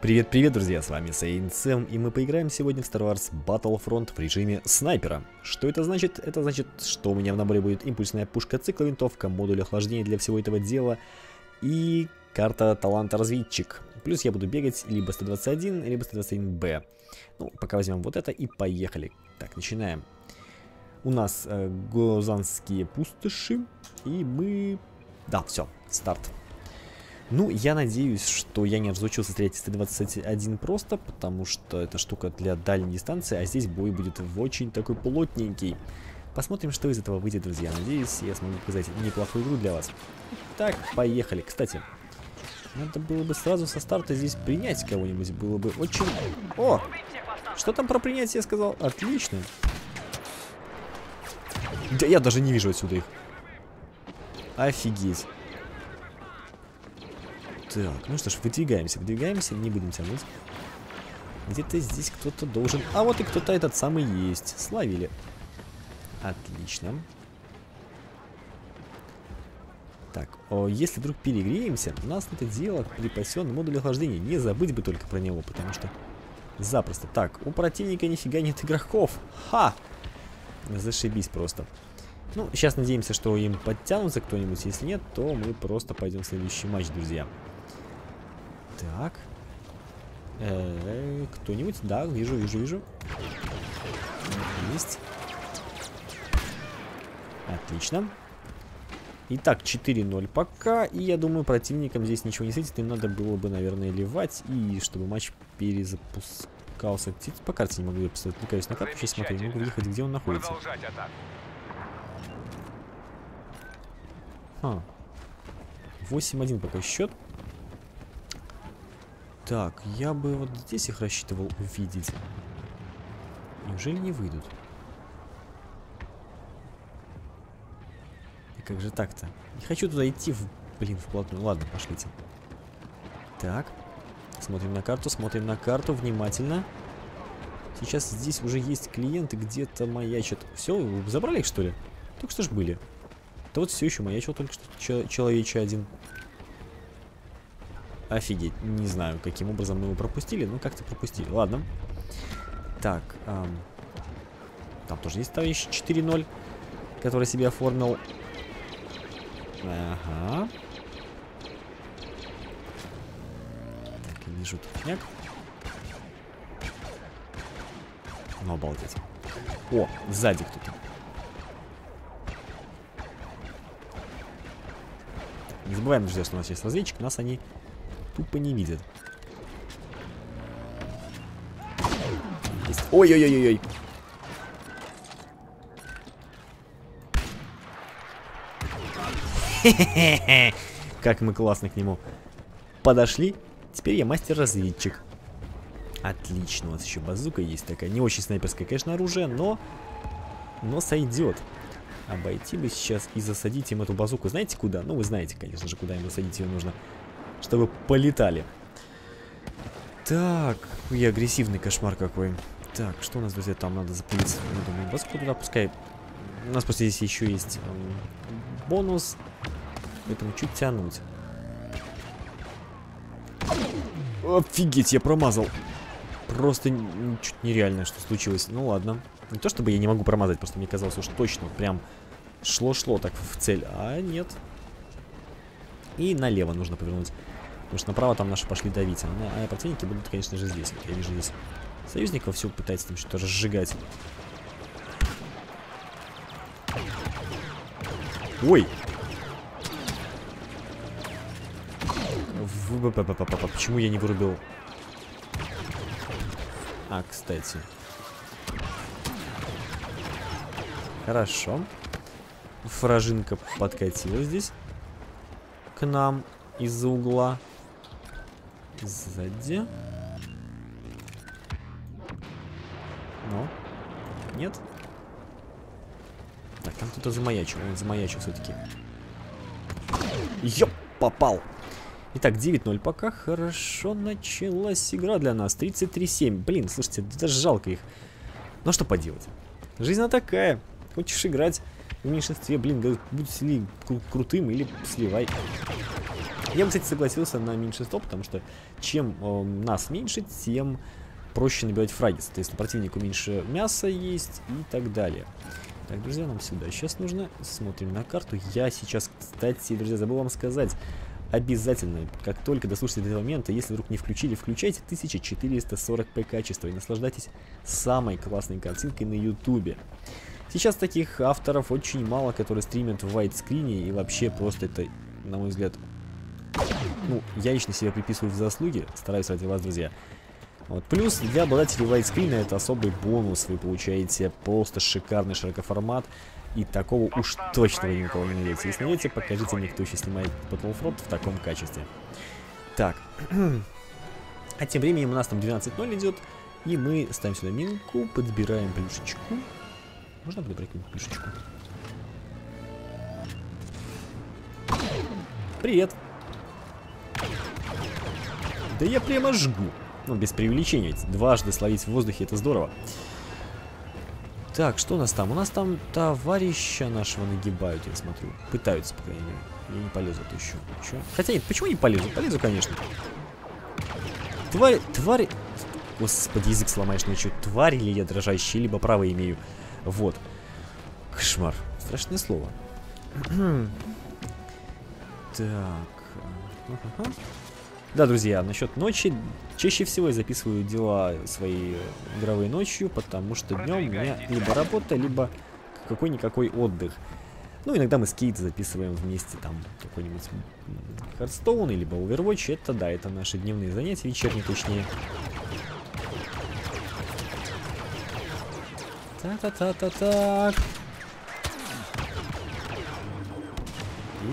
Привет-привет, друзья, с вами Сейн Сэм, и мы поиграем сегодня в Star Wars Battlefront в режиме снайпера. Что это значит? Это значит, что у меня в наборе будет импульсная пушка, цикловинтовка, модуль охлаждения для всего этого дела и карта таланта разведчик. Плюс я буду бегать либо 121, либо 121Б. Ну, пока возьмем вот это и поехали. Так, начинаем. У нас э, гозанские пустоши, и мы... Да, все, старт. Ну, я надеюсь, что я не разучился стрелять из 121 просто, потому что эта штука для дальней дистанции, а здесь бой будет в очень такой плотненький. Посмотрим, что из этого выйдет, друзья. Надеюсь, я смогу показать неплохую игру для вас. Так, поехали. Кстати, надо было бы сразу со старта здесь принять кого-нибудь. Было бы очень... О! Что там про принятие сказал? Отлично. Да я даже не вижу отсюда их. Офигеть. Так, ну что ж, выдвигаемся, выдвигаемся, не будем тянуть. Где-то здесь кто-то должен... А вот и кто-то этот самый есть. Словили. Отлично. Так, о, если вдруг перегреемся, у нас на это дело припасен модуль охлаждения. Не забыть бы только про него, потому что запросто. Так, у противника нифига нет игроков. Ха! Зашибись просто. Ну, сейчас надеемся, что им подтянутся кто-нибудь. Если нет, то мы просто пойдем в следующий матч, друзья. Так. Э -э, Кто-нибудь? Да, вижу, вижу, вижу. Есть. Отлично. Итак, 4-0 пока. И я думаю, противникам здесь ничего не светит. Им надо было бы, наверное, ливать. И чтобы матч перезапускался. По карте не могу я поставить. Отвлекаюсь на карту. Сейчас смотрю, не могу въехать, где он находится. Ха. 8-1 пока счет. Так, я бы вот здесь их рассчитывал увидеть. Неужели не выйдут? И как же так-то? Не хочу туда идти, в... блин, вплотную. Ладно, пошлите. Так. Смотрим на карту, смотрим на карту внимательно. Сейчас здесь уже есть клиенты, где-то маячат. Все, забрали их, что ли? Только что ж были. Да вот все еще маячил только что человече один. Офигеть, не знаю, каким образом мы его пропустили, но как-то пропустили. Ладно. Так, эм, там тоже есть товарищ 4-0, который себе оформил. Ага. Так, я вижу тупняк. Ну, обалдеть. О, сзади кто-то. Не забываем, друзья, что у нас есть разведчик. Нас они тупо не видят. Ой-ой-ой-ой. Как мы классно к нему подошли. Теперь я мастер-разведчик. Отлично, у нас еще базука есть такая. Не очень снайперское, конечно, оружие, но... Но сойдет. Обойти бы сейчас и засадить им эту базуку. Знаете куда? Ну, вы знаете, конечно же, куда им засадить ее нужно чтобы полетали. Так, и агрессивный кошмар какой. Так, что у нас, друзья, там надо запулить? Я думаю, баску туда пускай. У нас после здесь еще есть э, бонус. Поэтому чуть тянуть. Офигеть, я промазал. Просто чуть нереально, что случилось. Ну ладно. Не то чтобы я не могу промазать, просто мне казалось уж точно. Прям шло-шло так в цель. А нет. И налево нужно повернуть. Потому что направо там наши пошли давить. А, а противники будут, конечно же, здесь. Я вижу здесь союзников все пытается там что-то разжигать. Ой! Почему я не вырубил? А, кстати. Хорошо. Фражинка подкатила здесь к нам из-за угла. Сзади. Ну? Нет? Так, там кто-то замаячил. Он замаячил все-таки. Ёп, попал. Итак, 9-0 пока. Хорошо началась игра для нас. 33-7. Блин, слушайте, даже жалко их. Ну что поделать? Жизнь она такая. Хочешь играть в меньшинстве, блин, будь ли кру крутым или сливай. Я бы, кстати, согласился на меньшинство, потому что чем э, нас меньше, тем проще набивать фраги. Соответственно, противнику меньше мяса есть и так далее. Так, друзья, нам сюда. Сейчас нужно... Смотрим на карту. Я сейчас, кстати, друзья, забыл вам сказать. Обязательно, как только дослушаете до этого момента, если вдруг не включили, включайте 1440p качества и наслаждайтесь самой классной картинкой на ютубе. Сейчас таких авторов очень мало, которые стримят в вайтскрине и вообще просто это, на мой взгляд, ну, я лично себе приписываю в заслуги, стараюсь ради вас, друзья. Вот. Плюс для обладателей вайтскрина это особый бонус. Вы получаете просто шикарный широкоформат. И такого уж точно вы никого не найдете. Если найдете, покажите мне, кто еще снимает Battlefront в таком качестве. Так. а тем временем у нас там 12.0 идет. И мы ставим сюда минку, подбираем плюшечку. Можно подобрать плюшечку? Привет. Да я прямо жгу. Ну, без преувеличения, ведь дважды словить в воздухе это здорово. Так, что у нас там? У нас там товарища нашего нагибают, я смотрю. Пытаются, по крайней мере. Я не полезу это еще. Че? Хотя нет, почему не полезу? Полезу, конечно. Тварь, тварь... Господи, язык сломаешь ночью. Тварь или я дрожащий, либо право имею. Вот. Кошмар. Страшное слово. так. Да, друзья, насчет ночи. Чаще всего я записываю дела свои игровые ночью, потому что днем у меня либо работа, либо какой-никакой отдых. Ну, иногда мы скейт записываем вместе, там, какой-нибудь Хардстоун, либо Overwatch. Это, да, это наши дневные занятия, вечерние точнее. Та-та-та-та-так.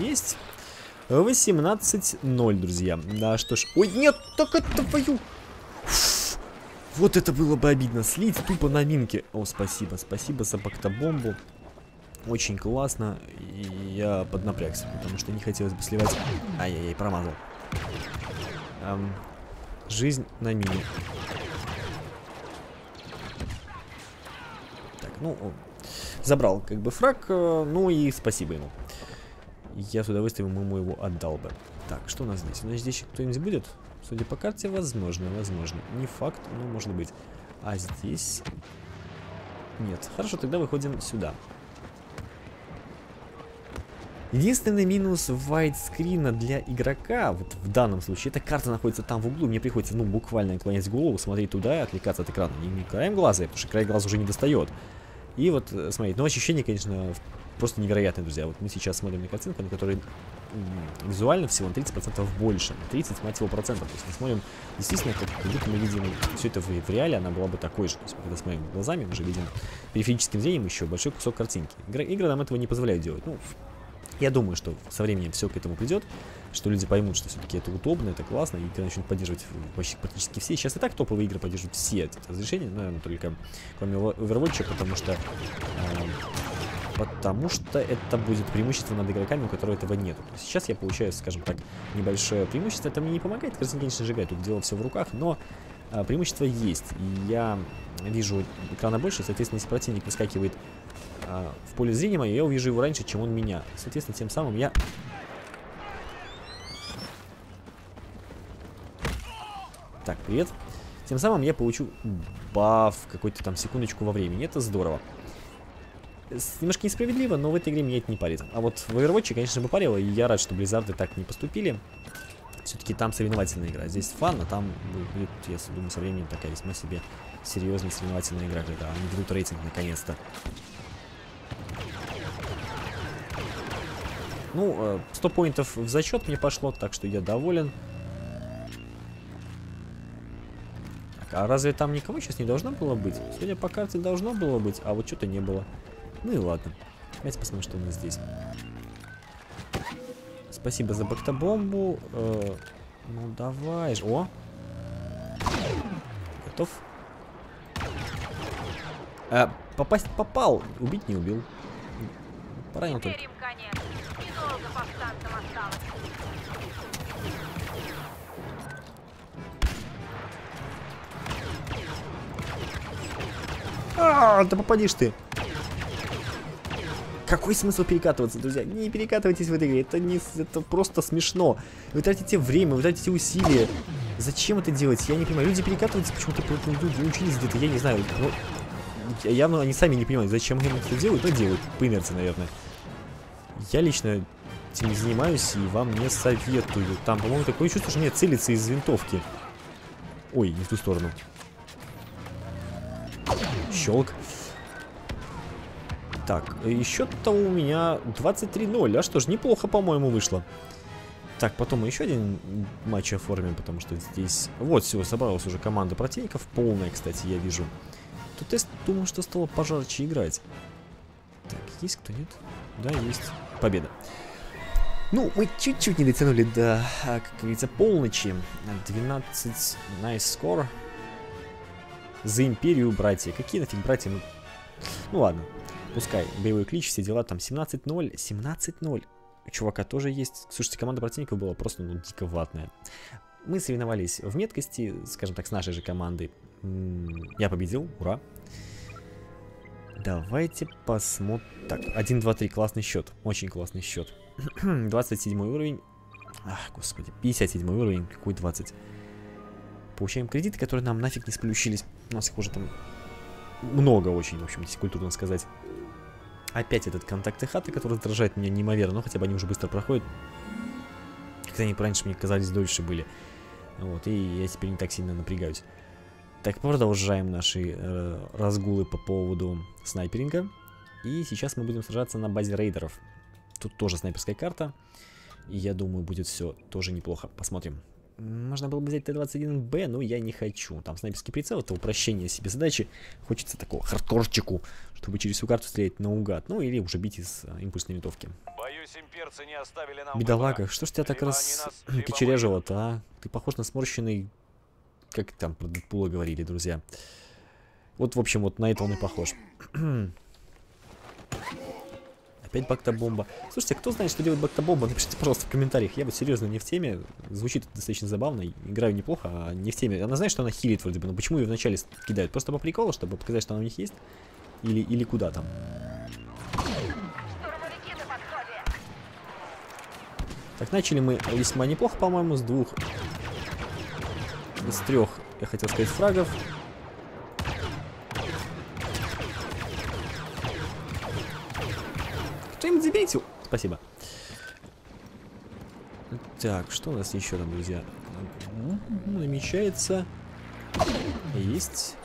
Есть. 18-0, друзья. Да, что ж... Ой, нет, так это твою... Вот это было бы обидно. Слить тупо на минке. О, спасибо. Спасибо за бактобомбу. Очень классно. И я поднапрягся, потому что не хотелось бы сливать... Ай-яй-яй, промазал. Эм, жизнь на мине. Так, ну, забрал как бы фраг, э, ну и спасибо ему я с удовольствием ему его отдал бы. Так, что у нас здесь? У нас здесь кто-нибудь будет? Судя по карте, возможно, возможно. Не факт, но может быть. А здесь... Нет. Хорошо, тогда выходим сюда. Единственный минус вайтскрина для игрока, вот в данном случае, эта карта находится там в углу, мне приходится, ну, буквально наклонять голову, смотреть туда и отвлекаться от экрана. Не, не краем глаза, потому что край глаз уже не достает. И вот, э, смотрите, ну, ощущение, конечно, просто невероятные, друзья. Вот мы сейчас смотрим на картинку, на которой визуально всего на 30% больше. 30, мать его, процентов. То есть мы смотрим, действительно, как будто мы видим все это в, в реале, она была бы такой же. То есть мы когда смотрим глазами, мы же видим периферическим зрением еще большой кусок картинки. Игры, игры нам этого не позволяют делать. Ну, я думаю, что со временем все к этому придет, что люди поймут, что все-таки это удобно, это классно, и игры начнут поддерживать почти, практически все. Сейчас и так топовые игры поддерживают все разрешения, наверное, только кроме Overwatch, потому что э, потому что это будет преимущество над игроками, у которых этого нет. Сейчас я получаю, скажем так, небольшое преимущество. Это мне не помогает, не сжигает, тут дело все в руках, но а, преимущество есть. И я вижу экрана больше, соответственно, если противник выскакивает а, в поле зрения мое, я увижу его раньше, чем он меня. Соответственно, тем самым я... Так, привет. Тем самым я получу баф какой-то там секундочку во времени. Это здорово немножко несправедливо, но в этой игре меня это не парит. А вот в Overwatch, конечно, бы парило, и я рад, что Близзарды так не поступили. Все-таки там соревновательная игра. Здесь фан, а там будет, я думаю, со временем такая весьма себе серьезная соревновательная игра, когда они ведут рейтинг наконец-то. Ну, 100 э, поинтов в зачет мне пошло, так что я доволен. А разве там никого сейчас не должно было быть? Судя по карте должно было быть, а вот что-то не было. Ну и ладно. Давайте посмотрим, что у нас здесь. Спасибо за бактобомбу. Э, ну давай же. О! Готов? А, попасть попал. Убить не убил. Поранил только. А, да попадишь ты. Какой смысл перекатываться, друзья? Не перекатывайтесь в этой игре, это, не, это просто смешно. Вы тратите время, вы тратите усилия. Зачем это делать? Я не понимаю. Люди перекатываются, почему-то не учились где-то, я не знаю. Ну, явно они сами не понимают, зачем они это делают, но делают. По инерции, наверное. Я лично этим занимаюсь и вам не советую. Там, по-моему, такое чувство, что мне целится из винтовки. Ой, не в ту сторону. Щелк. Так, счет-то у меня 23-0. А что ж, неплохо, по-моему, вышло. Так, потом еще один матч оформим, потому что здесь... Вот, все, собралась уже команда противников. Полная, кстати, я вижу. Тут я думаю, что стало пожарче играть. Так, есть кто, нет? Да, есть. Победа. Ну, мы чуть-чуть не дотянули до, а, как говорится, полночи. 12 nice score. За империю, братья. Какие нафиг братья? Ну, ну ладно. Пускай. Боевой клич, все дела. Там 17-0. 17-0. У чувака тоже есть. Слушайте, команда противников была просто, ну, дико ватная. Мы соревновались в меткости, скажем так, с нашей же командой. Я победил, ура. Давайте посмотрим. Так, 1, 2, 3, классный счет. Очень классный счет. 27 уровень. Ах, господи, 57 уровень, какой 20. Получаем кредиты, которые нам нафиг не сплющились. У нас их уже там много очень, в общем, если культурно сказать. Опять этот контакты хаты, который раздражает меня неимоверно, но хотя бы они уже быстро проходят. Как они раньше мне казались дольше были. Вот, и я теперь не так сильно напрягаюсь. Так, продолжаем наши э, разгулы по поводу снайперинга. И сейчас мы будем сражаться на базе рейдеров. Тут тоже снайперская карта. И я думаю, будет все тоже неплохо. Посмотрим. Можно было бы взять Т-21Б, но я не хочу. Там снайперский прицел, это упрощение себе задачи. Хочется такого хардкорчику, чтобы через всю карту стрелять наугад. Ну, или уже бить из а, импульсной винтовки. Боюсь, имперцы не оставили нам Бедолага, выбора. что ж тебя так раз кочеряжило-то, а? Ты похож на сморщенный... Как там про Дэдпула говорили, друзья. Вот, в общем, вот на это он и похож. Опять бактобомба. Слушайте, кто знает, что делает бактобомба, напишите, пожалуйста, в комментариях. Я вот серьезно не в теме. Звучит достаточно забавно. Играю неплохо, а не в теме. Она знает, что она хилит вроде бы, но почему ее вначале кидают? Просто по приколу, чтобы показать, что она у них есть? Или, или куда там? Так, начали мы весьма неплохо, по-моему, с двух... С трех, я хотел сказать, фрагов. Заберите. Спасибо. Так, что у нас еще там, друзья? Намечается. Есть.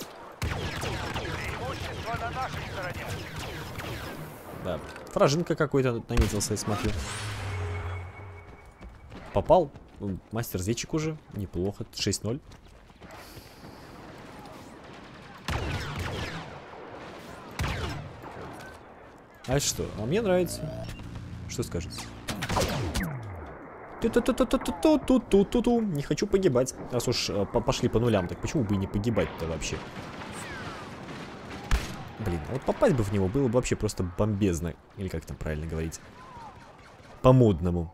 Да, фражинка какой-то наметился, я смотрю. Попал. Мастер-зечик уже. Неплохо. 6-0. А что? А мне нравится. Что скажете? Ту-ту-ту-ту-ту-ту-ту-ту-ту. Не хочу погибать. Раз уж э, пошли по нулям, так почему бы и не погибать-то вообще? Блин, вот попасть бы в него было бы вообще просто бомбезно. Или как там правильно говорить? По-модному.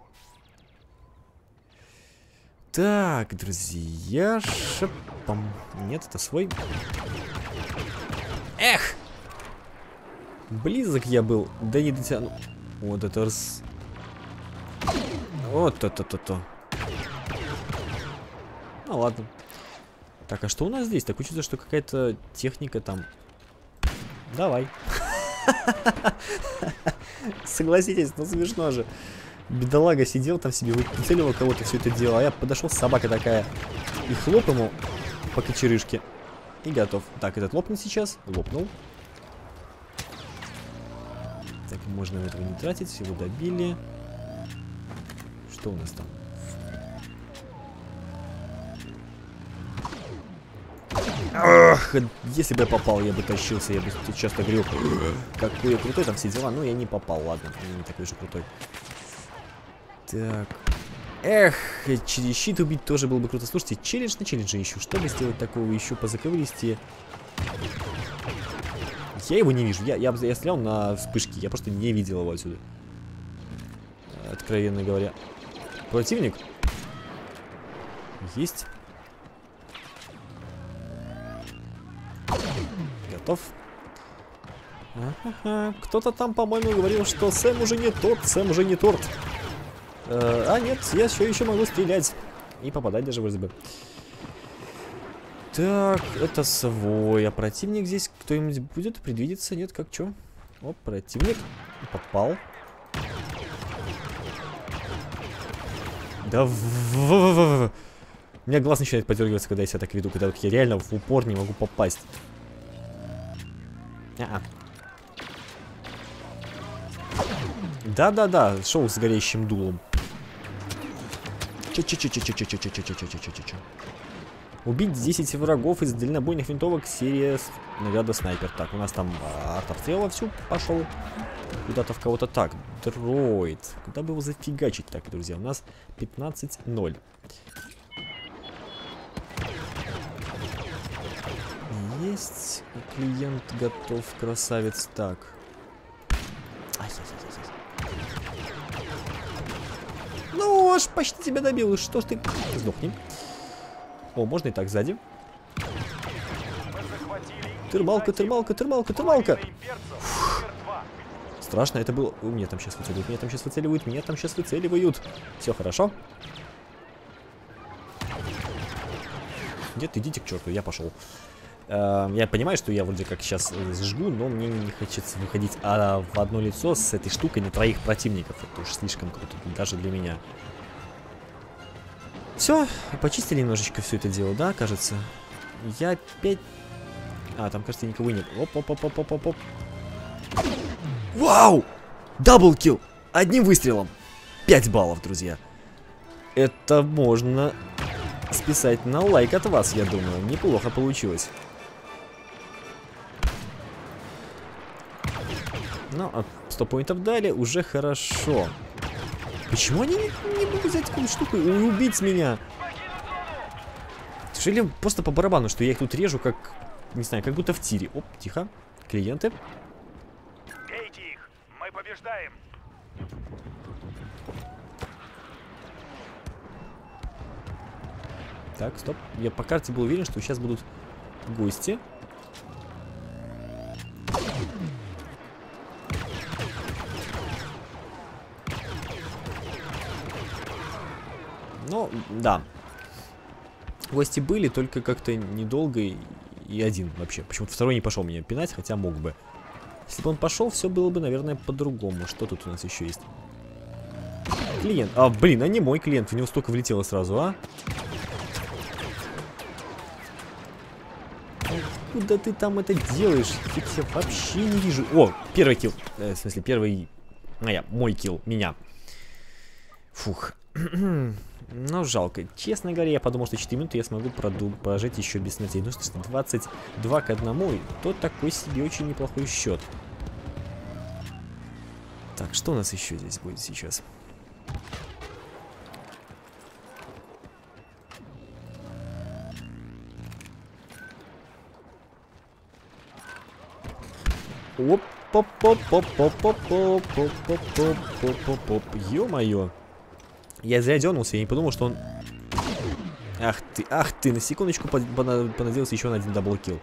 Так, друзья, шепом. Нет, это свой. Эх! Близок я был, да не дотяну. Вот это раз. Вот то-то-то-то. Ну ладно. Так, а что у нас здесь? Так учится, что какая-то техника там. Давай. Согласитесь, ну смешно же. Бедолага сидел там себе, выцеливал кого-то, все это дело. А я подошел, собака такая. И хлоп ему по кочерышке. И готов. Так, этот лопнет сейчас. Лопнул. Так, можно этого не тратить, всего добили. Что у нас там? Ах, если бы я попал, я бы тащился, я бы часто говорил, какой я крутой, там все дела. Ну, я не попал, ладно, я не такой же крутой. Так. Эх, через щит убить тоже было бы круто. Слушайте, челлендж на челлендже ищу. Чтобы сделать такого еще по заковыристи. Я его не вижу. Я, я, я стрелял на вспышки. Я просто не видел его отсюда. Откровенно говоря. Противник? Есть. Готов. Кто-то там, по-моему, говорил, что Сэм уже не тот, Сэм уже не торт. Э, а нет, я все еще могу стрелять. И попадать даже вроде бы. Так, это свой. А противник здесь кто-нибудь будет предвидеться? Нет, как что? Оп, противник. Попал. Да в, в, в, в. У меня глаз начинает подергиваться, когда я себя так веду, когда я реально в упор не могу попасть. А -а. Да-да-да, шоу с горящим дулом. Ч-ч-ч-ч-ч-ч-ч-ч-ч-ч-ч-ч-ч-ч. Убить 10 врагов из дальнобойных винтовок серия награда снайпер. Так, у нас там а, артобстрел вовсю пошел. Куда-то в кого-то так. Дроид. Куда бы его зафигачить так, друзья? У нас 15-0. Есть. Клиент готов, красавец. Так. Ну, аж почти тебя добил. Что ж ты... Сдохни. О, можно и так сзади. Термалка, термалка, термалка, термалка. Страшно, это было... У меня там сейчас выцеливают, меня там сейчас выцеливают, меня там сейчас выцеливают. Все хорошо. Нет, идите к черту, я пошел. Эм, я понимаю, что я вроде как сейчас сжгу, но мне не хочется выходить а в одно лицо с этой штукой на троих противников. Это уж слишком круто, даже для меня. Все, почистили немножечко все это дело, да, кажется? Я опять... А, там, кажется, никого нет. Оп-оп-оп-оп-оп-оп. Вау! Даблкил! Одним выстрелом. 5 баллов, друзья. Это можно списать на лайк от вас, я думаю. Неплохо получилось. Ну, а 100 поинтов дали, уже хорошо. Почему они не, не могут взять такую штуку и убить меня? Или просто по барабану, что я их тут режу, как, не знаю, как будто в тире. Оп, тихо. Клиенты. Бейте их, мы побеждаем. Так, стоп. Я по карте был уверен, что сейчас будут гости. Ну, да. Гости были, только как-то недолго и, и один вообще. Почему-то второй не пошел меня пинать, хотя мог бы. Если бы он пошел, все было бы, наверное, по-другому. Что тут у нас еще есть? Клиент. А, блин, а не мой клиент. В него столько влетело сразу, а? Куда ты там это делаешь? Я тебя вообще не вижу. О, первый килл. Э, в смысле, первый... А я, мой килл. Меня. Фух. Ну, жалко. Честно говоря, я подумал, что 4 минуты я смогу прожить еще без смертей. Ну что ж, 22 к 1, то такой себе очень неплохой счет. Так, что у нас еще здесь будет сейчас? оп оп оп оп оп оп оп оп оп оп оп оп Ё-моё. Я зря дернулся, я не подумал, что он... Ах ты, ах ты, на секундочку понадеялся еще на один double kill.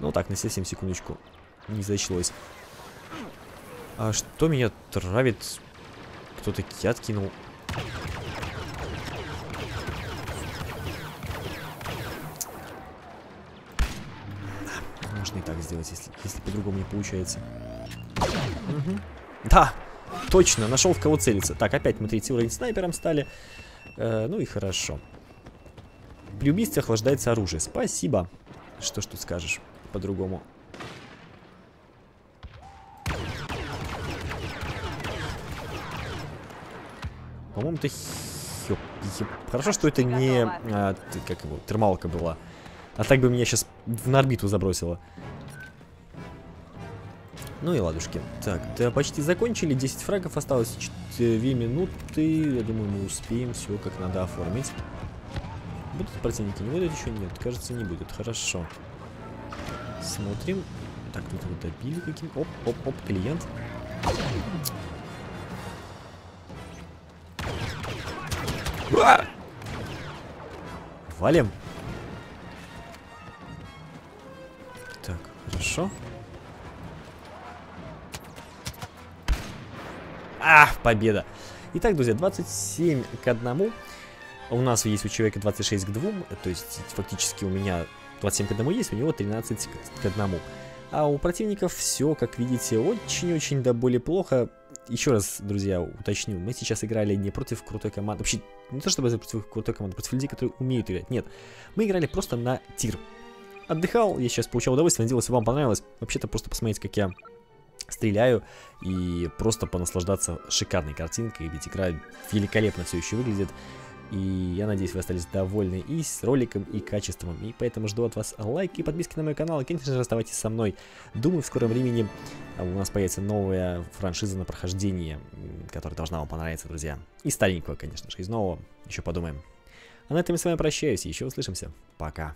Ну так, на совсем секундочку. Не зачлось. А что меня травит? Кто-то яд кинул. Можно и так сделать, если, если по-другому не получается. Угу. Да, Точно, нашел в кого целиться. Так, опять мы третий уровень снайпером стали. Э, ну и хорошо. При убийстве охлаждается оружие. Спасибо. Что ж тут скажешь по-другому? По-моему, это... Хорошо, что это не... А, как его? Термалка была. А так бы меня сейчас на орбиту забросило. Ну и ладушки. Так, да, почти закончили. 10 фрагов осталось 4 минуты. Я думаю, мы успеем все как надо оформить. Будут противники? Не будут еще? Нет, кажется, не будет. Хорошо. Смотрим. Так, тут его добили каким. Оп, оп, оп, клиент. Валим. Так, хорошо. А, победа. Итак, друзья, 27 к 1. У нас есть у человека 26 к 2, то есть фактически у меня 27 к 1 есть, у него 13 к 1. А у противников все, как видите, очень-очень да более плохо. Еще раз, друзья, уточню, мы сейчас играли не против крутой команды, вообще не то чтобы против крутой команды, против людей, которые умеют играть, нет. Мы играли просто на тир. Отдыхал, я сейчас получал удовольствие, надеюсь, вам понравилось. Вообще-то просто посмотрите, как я стреляю и просто понаслаждаться шикарной картинкой, ведь игра великолепно все еще выглядит. И я надеюсь, вы остались довольны и с роликом, и качеством. И поэтому жду от вас лайки и подписки на мой канал. И, конечно же, оставайтесь со мной. Думаю, в скором времени у нас появится новая франшиза на прохождение, которая должна вам понравиться, друзья. И старенького, конечно же, из нового. Еще подумаем. А на этом я с вами прощаюсь. Еще услышимся. Пока.